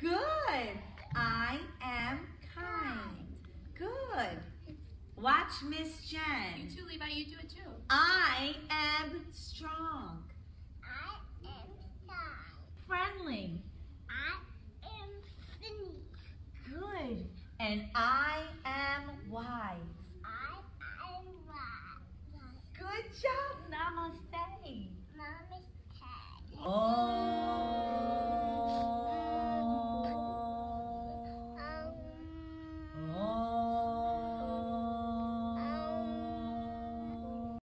Good. I am kind. Good. Watch Miss Jen. You too, Levi. You do it too. I am strong. I am strong. Friendly. I am friendly. Good. And I